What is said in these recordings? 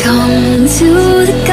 Come to the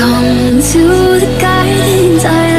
come to the guidance. I